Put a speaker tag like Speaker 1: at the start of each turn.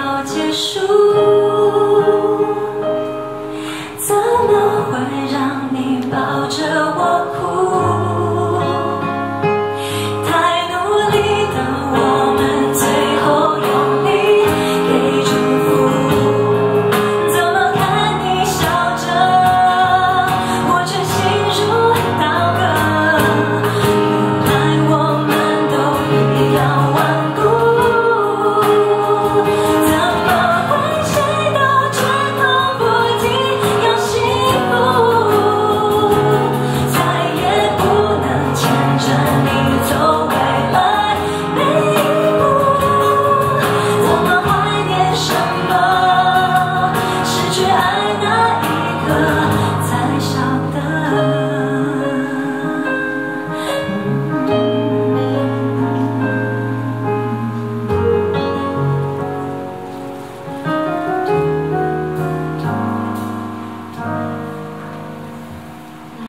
Speaker 1: 要结束。